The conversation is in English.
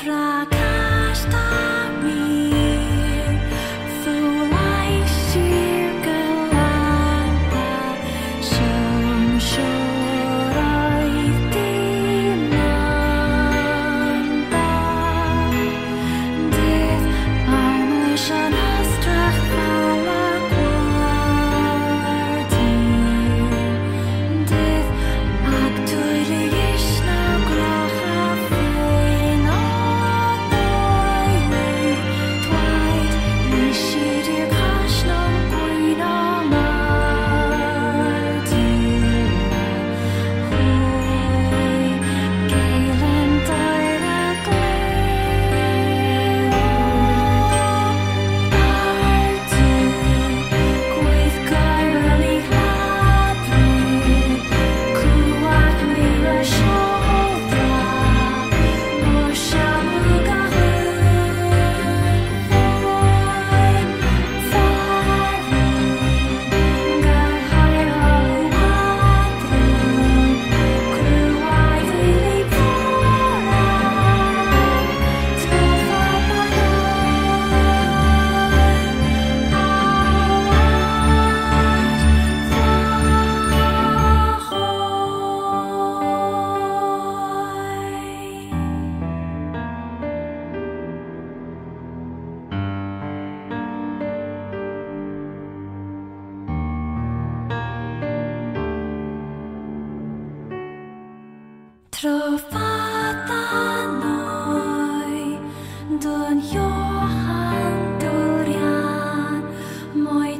Prakash Tami Trovata noi d'un Johann moj